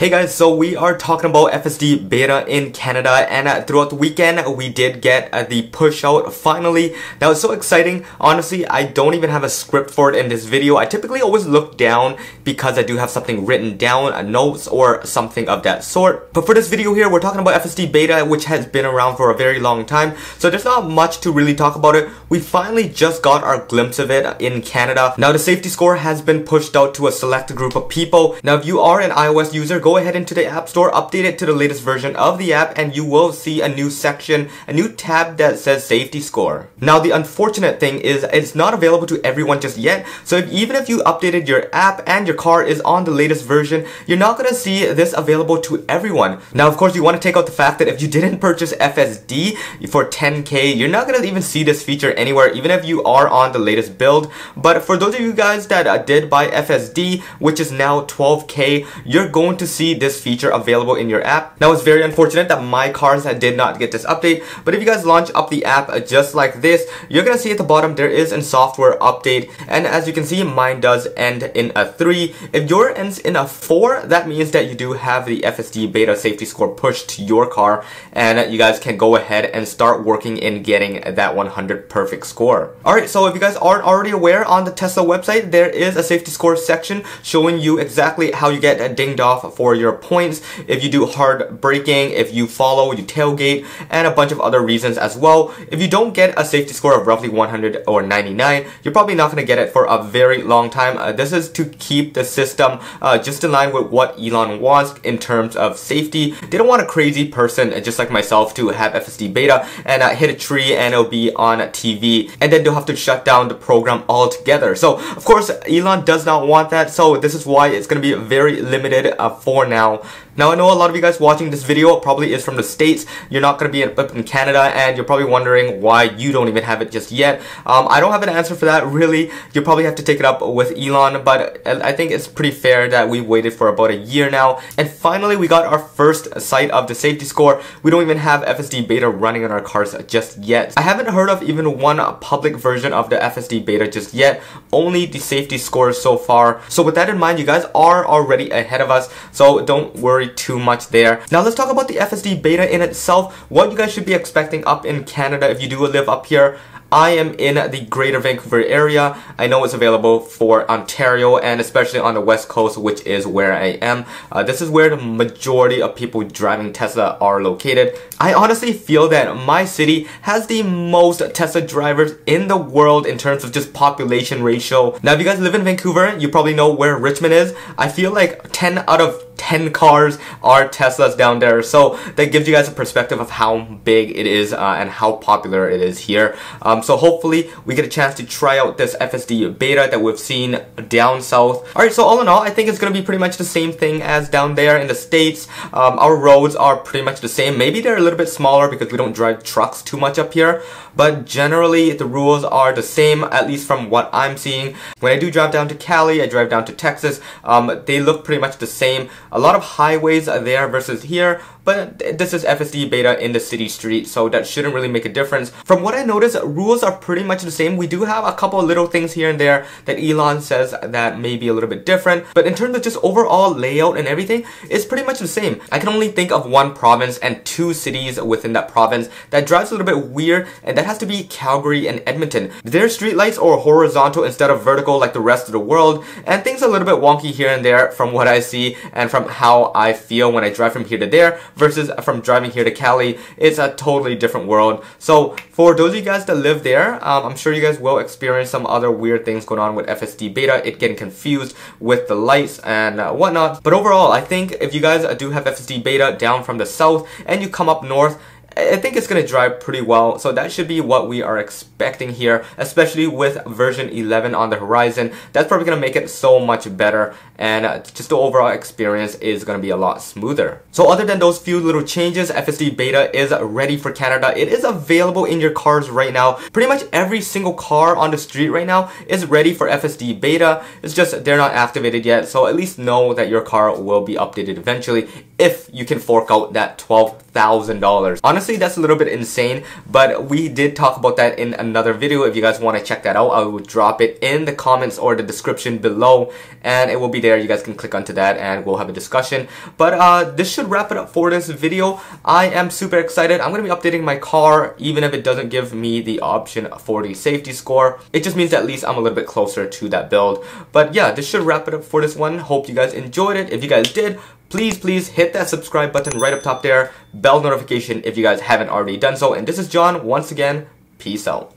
Hey guys, so we are talking about FSD beta in Canada and uh, throughout the weekend we did get uh, the push out finally. That was so exciting. Honestly, I don't even have a script for it in this video. I typically always look down because I do have something written down, uh, notes or something of that sort. But for this video here, we're talking about FSD beta which has been around for a very long time. So there's not much to really talk about it. We finally just got our glimpse of it in Canada. Now the safety score has been pushed out to a select group of people. Now if you are an iOS user, go go ahead into the App Store, update it to the latest version of the app, and you will see a new section, a new tab that says Safety Score. Now, the unfortunate thing is it's not available to everyone just yet, so if, even if you updated your app and your car is on the latest version, you're not gonna see this available to everyone. Now, of course, you want to take out the fact that if you didn't purchase FSD for 10k, you're not gonna even see this feature anywhere, even if you are on the latest build. But for those of you guys that uh, did buy FSD, which is now 12k, you're going to see see this feature available in your app. Now it's very unfortunate that my cars did not get this update, but if you guys launch up the app just like this, you're gonna see at the bottom there is a software update, and as you can see, mine does end in a 3. If yours ends in a 4, that means that you do have the FSD beta safety score pushed to your car, and you guys can go ahead and start working in getting that 100 perfect score. Alright, so if you guys aren't already aware, on the Tesla website, there is a safety score section showing you exactly how you get dinged off for for your points, if you do hard braking, if you follow, you tailgate, and a bunch of other reasons as well. If you don't get a safety score of roughly 100 or 99, you're probably not going to get it for a very long time. Uh, this is to keep the system uh, just in line with what Elon wants in terms of safety. They don't want a crazy person uh, just like myself to have FSD beta and uh, hit a tree and it'll be on TV and then they'll have to shut down the program altogether. So of course Elon does not want that so this is why it's going to be very limited uh, for for now. Now I know a lot of you guys watching this video probably is from the States. You're not going to be up in Canada and you're probably wondering why you don't even have it just yet. Um, I don't have an answer for that really. You probably have to take it up with Elon but I think it's pretty fair that we waited for about a year now. And finally we got our first sight of the safety score. We don't even have FSD beta running on our cars just yet. I haven't heard of even one public version of the FSD beta just yet. Only the safety scores so far. So with that in mind, you guys are already ahead of us. So don't worry too much there. Now let's talk about the FSD beta in itself, what you guys should be expecting up in Canada if you do live up here. I am in the greater Vancouver area. I know it's available for Ontario and especially on the west coast which is where I am. Uh, this is where the majority of people driving Tesla are located. I honestly feel that my city has the most Tesla drivers in the world in terms of just population ratio. Now if you guys live in Vancouver, you probably know where Richmond is. I feel like 10 out of 10 cars are Teslas down there. So that gives you guys a perspective of how big it is uh, and how popular it is here. Um, so hopefully we get a chance to try out this FSD beta that we've seen down south. Alright, so all in all, I think it's going to be pretty much the same thing as down there in the States. Um, our roads are pretty much the same. Maybe they're a little bit smaller because we don't drive trucks too much up here. But generally, the rules are the same, at least from what I'm seeing. When I do drive down to Cali, I drive down to Texas, um, they look pretty much the same a lot of highways are there versus here but this is FSD beta in the city street, so that shouldn't really make a difference. From what I noticed, rules are pretty much the same. We do have a couple little things here and there that Elon says that may be a little bit different, but in terms of just overall layout and everything, it's pretty much the same. I can only think of one province and two cities within that province that drives a little bit weird, and that has to be Calgary and Edmonton. Their streetlights are horizontal instead of vertical like the rest of the world, and things are a little bit wonky here and there from what I see and from how I feel when I drive from here to there versus from driving here to Cali, it's a totally different world. So for those of you guys that live there, um, I'm sure you guys will experience some other weird things going on with FSD beta, it getting confused with the lights and uh, whatnot. But overall, I think if you guys do have FSD beta down from the south and you come up north, I think it's going to drive pretty well. So that should be what we are expecting here, especially with version 11 on the horizon. That's probably going to make it so much better and uh, just the overall experience is going to be a lot smoother. So other than those few little changes, FSD Beta is ready for Canada. It is available in your cars right now. Pretty much every single car on the street right now is ready for FSD Beta. It's just they're not activated yet, so at least know that your car will be updated eventually if you can fork out that $12,000. Honestly, that's a little bit insane, but we did talk about that in another video. If you guys want to check that out, I will drop it in the comments or the description below, and it will be there. You guys can click onto that and we'll have a discussion. But uh, this should wrap it up for this video. I am super excited. I'm going to be updating my car, even if it doesn't give me the option for the safety score. It just means at least I'm a little bit closer to that build. But yeah, this should wrap it up for this one. Hope you guys enjoyed it. If you guys did, please, please hit that subscribe button right up top there. Bell notification if you guys haven't already done so. And this is John once again. Peace out.